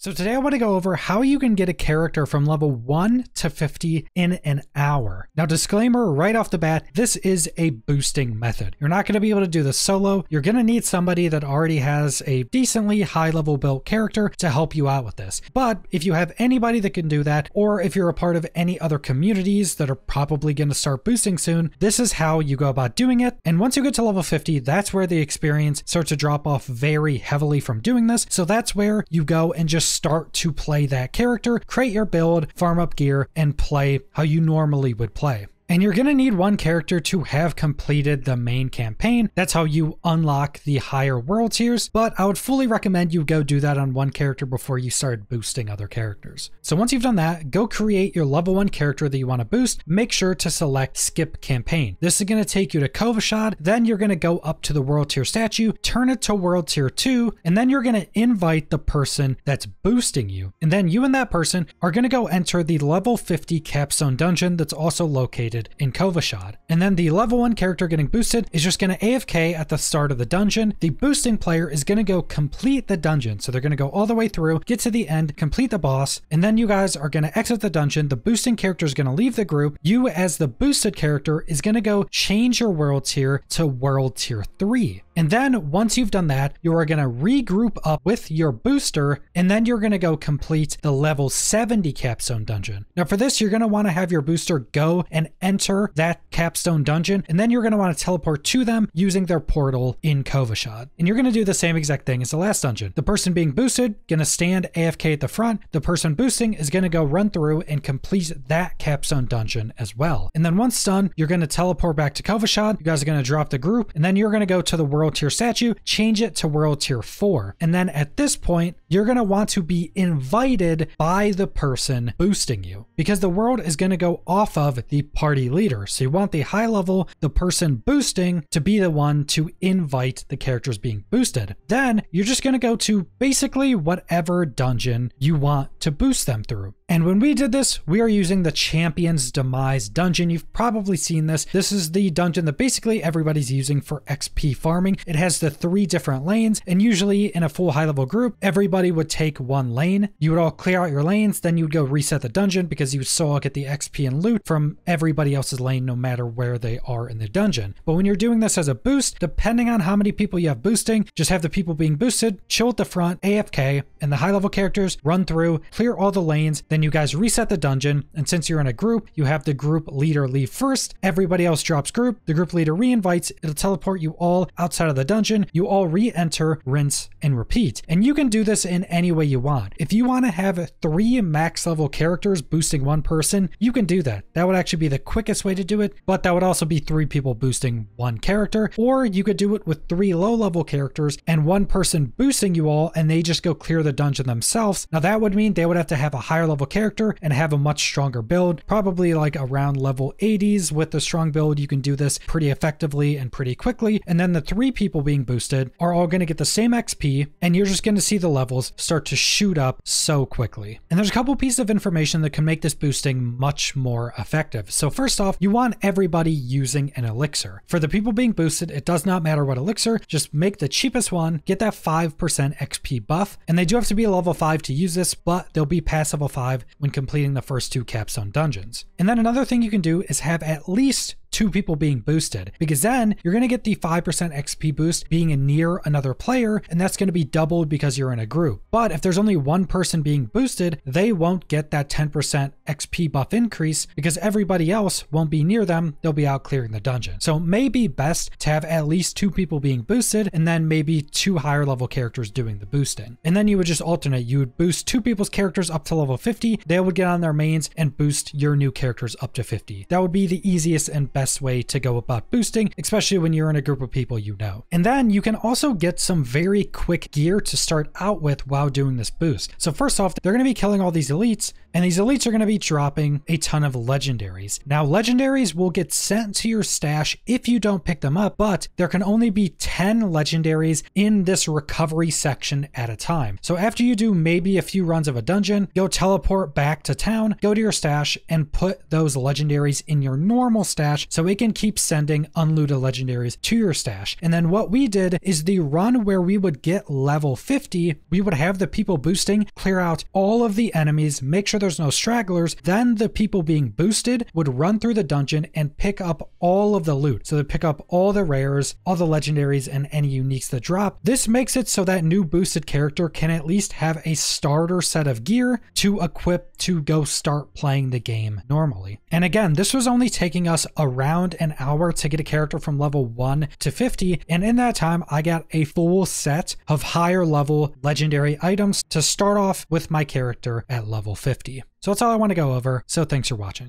So today I want to go over how you can get a character from level 1 to 50 in an hour. Now disclaimer right off the bat, this is a boosting method. You're not going to be able to do this solo. You're going to need somebody that already has a decently high level built character to help you out with this. But if you have anybody that can do that, or if you're a part of any other communities that are probably going to start boosting soon, this is how you go about doing it. And once you get to level 50, that's where the experience starts to drop off very heavily from doing this. So that's where you go and just start to play that character, create your build, farm up gear, and play how you normally would play. And you're going to need one character to have completed the main campaign. That's how you unlock the higher world tiers, but I would fully recommend you go do that on one character before you start boosting other characters. So once you've done that, go create your level 1 character that you want to boost. Make sure to select skip campaign. This is going to take you to Kyovashad, then you're going to go up to the world tier statue, turn it to world tier 2, and then you're going to invite the person that's boosting you. And then you and that person are going to go enter the level 50 capstone dungeon that's also located boosted in Kyovashad. And then the level 1 character getting boosted is just going to AFK at the start of the dungeon. The boosting player is going to go complete the dungeon. So they're going to go all the way through, get to the end, complete the boss, and then you guys are going to exit the dungeon. The boosting character is going to leave the group. You, as the boosted character, is going to go change your world tier to world tier 3. And then once you've done that, you are going to regroup up with your booster, and then you're going to go complete the level 70 capstone dungeon. Now for this, you're going to want to have your booster go and enter that capstone dungeon, and then you're going to want to teleport to them using their portal in Kyovashad. And you're going to do the same exact thing as the last dungeon. The person being boosted, going to stand AFK at the front. The person boosting is going to go run through and complete that capstone dungeon as well. And then once done, you're going to teleport back to Kyovashad. You guys are going to drop the group, and then you're going to go to the world tier statue, change it to world tier 4. And then at this point, you're going to want to be invited by the person boosting you because the world is going to go off of the party leader. So you want the high level, the person boosting to be the one to invite the characters being boosted. Then you're just going to go to basically whatever dungeon you want to boost them through. And when we did this, we are using the Champion's Demise dungeon. You've probably seen this. This is the dungeon that basically everybody's using for XP farming. It has the three different lanes, and usually in a full high level group, everybody would take one lane. You would all clear out your lanes, then you would go reset the dungeon because you still all get the XP and loot from everybody else's lane no matter where they are in the dungeon. But when you're doing this as a boost, depending on how many people you have boosting, just have the people being boosted, chill at the front, AFK, and the high level characters run through, clear all the lanes, then you guys reset the dungeon. And since you're in a group, you have the group leader leave first. Everybody else drops group. The group leader re-invites. It'll teleport you all outside of the dungeon. You all re-enter, rinse, and repeat. And you can do this in any way you want. If you want to have three max level characters boosting one person, you can do that. That would actually be the quickest way to do it, but that would also be three people boosting one character. Or you could do it with three low level characters and one person boosting you all, and they just go clear the dungeon themselves. Now that would mean they would have to have a higher level character and have a much stronger build, probably like around level 80s. With a strong build, you can do this pretty effectively and pretty quickly. And then the three people being boosted are all going to get the same XP, and you're just going to see the levels start to shoot up so quickly. And there's a couple pieces of information that can make this boosting much more effective. So first off, you want everybody using an elixir. For the people being boosted, it does not matter what elixir, just make the cheapest one, get that 5% XP buff, and they do have to be a level 5 to use this, but they'll be past level 5 when completing the first two capstone dungeons. And then another thing you can do is have at least two people being boosted because then you're going to get the 5% XP boost being near another player and that's going to be doubled because you're in a group. But if there's only one person being boosted, they won't get that 10% XP buff increase because everybody else won't be near them. They'll be out clearing the dungeon. So maybe best to have at least two people being boosted and then maybe two higher level characters doing the boosting. And then you would just alternate. You would boost two people's characters up to level 50. They would get on their mains and boost your new characters up to 50. That would be the easiest and best way to go about boosting, especially when you're in a group of people you know. And then you can also get some very quick gear to start out with while doing this boost. So first off, they're going to be killing all these elites, And these elites are going to be dropping a ton of legendaries. Now, legendaries will get sent to your stash if you don't pick them up, but there can only be 10 legendaries in this recovery section at a time. So after you do maybe a few runs of a dungeon, go teleport back to town, go to your stash, and put those legendaries in your normal stash so it can keep sending unlooted legendaries to your stash. And then what we did is the run where we would get level 50, we would have the people boosting clear out all of the enemies, make sure there's no stragglers. Then the people being boosted would run through the dungeon and pick up all of the loot. So they pick up all the rares, all the legendaries, and any uniques that drop. This makes it so that new boosted character can at least have a starter set of gear to equip to go start playing the game normally. And again, this was only taking us around an hour to get a character from level 1 to 50, and in that time I got a full set of higher level legendary items to start off with my character at level 50. So that's all I want to go over, so thanks for watching.